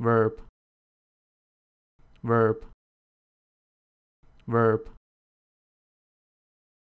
verb. Verb. Verb.